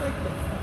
like this.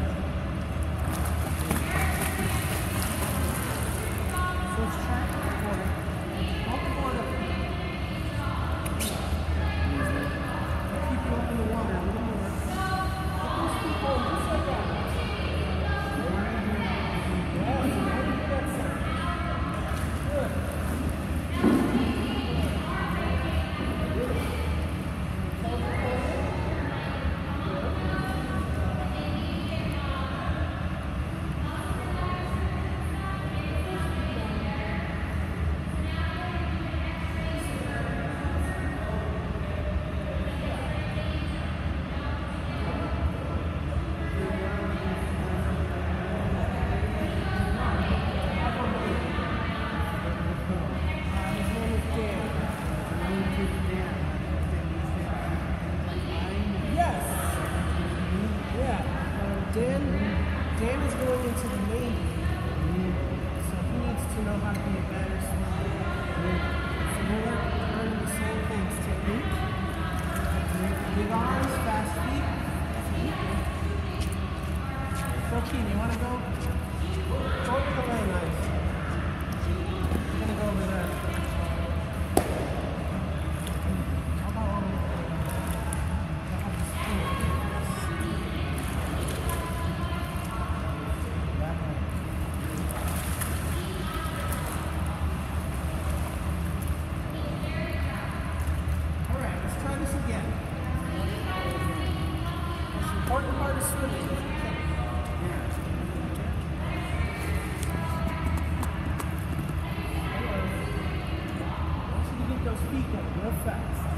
Dan. Dan is going into the Navy, so he needs to know how to be a better swimmer. So we're learning the same things: technique, big arms, fast feet. So, Keen, you want to? Go try this again. Most important part of swimming. Once you get those feet going real fast.